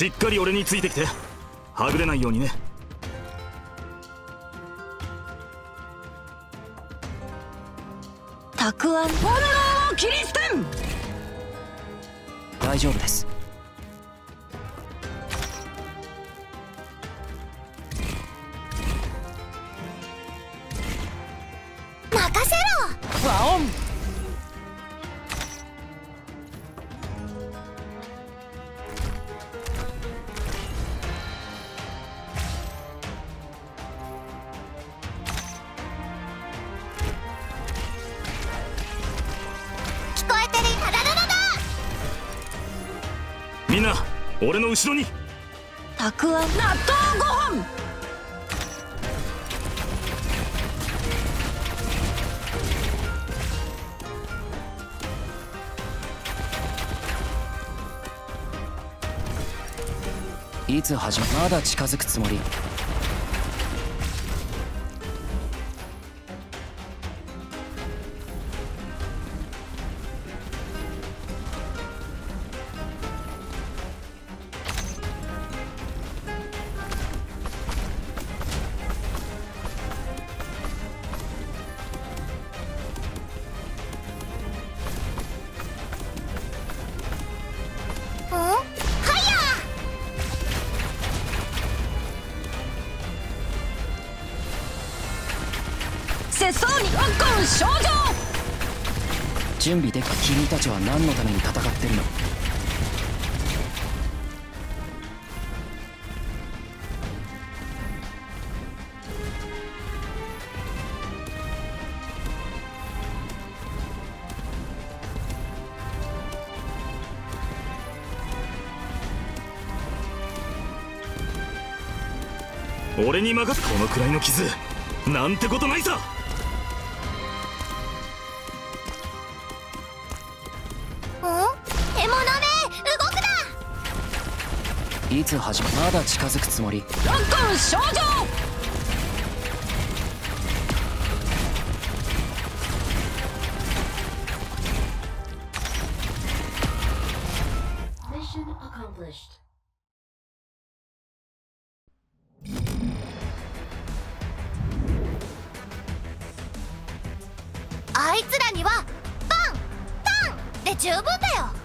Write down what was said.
しっかり俺についてきて。はぐれないようにね。たくあん。炎を切り捨てん大丈夫です。任せろ！ワオみんな俺の後ろに。たくあん。納豆ご飯。いつ始ままだ近づくつもり節操にロックン症状。準備でき君たちは何のために戦ってるの？俺に任せこのくらいの傷。なんてことないさいつ始ままだ近づくつもり？ロックン症状 Mission accomplished. あいつらにはパンパンで十分だよ。